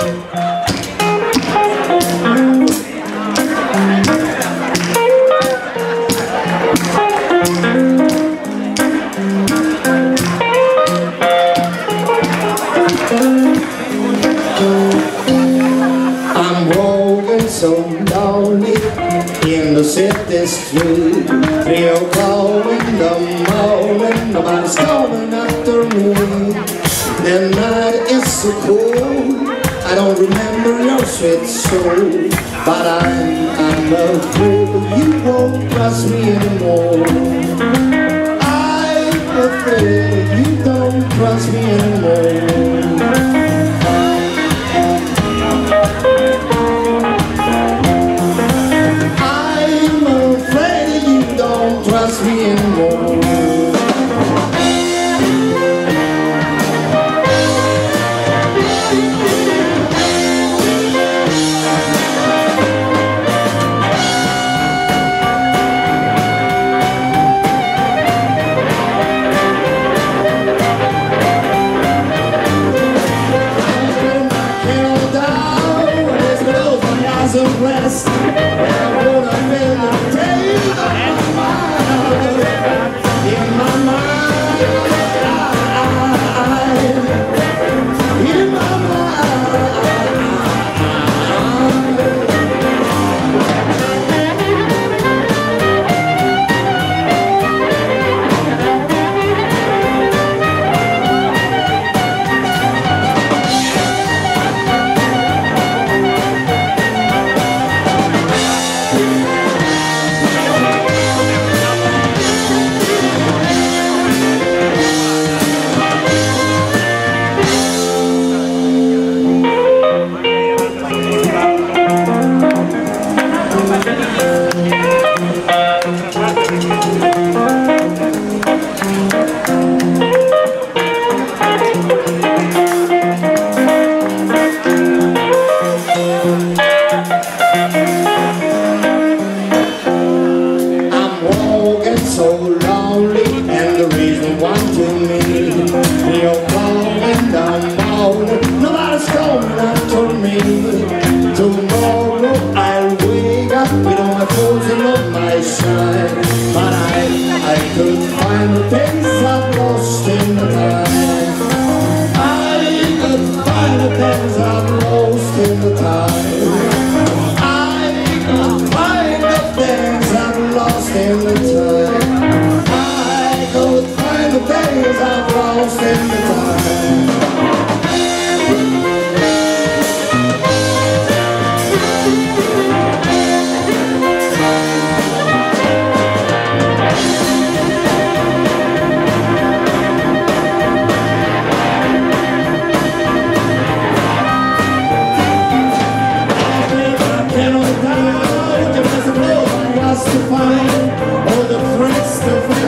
I'm walking so lonely in the city street. Three o'clock in the morning, nobody's coming after me. The night is so cold, I don't remember your sweet soul. But I'm, I'm afraid you won't trust me anymore. I'm afraid you don't trust me anymore. I'm walking so lonely And the reason why to me You're calling, I'm Nobody's coming out to me. Tomorrow I'll wake up With all my fools on my side But I, I could find the things I've lost in the night. mine, or the Prince of